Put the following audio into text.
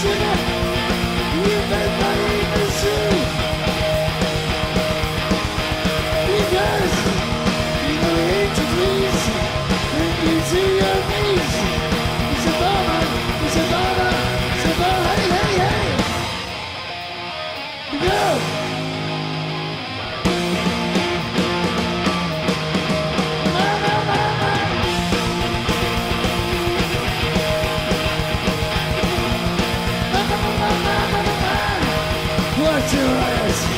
should Torturers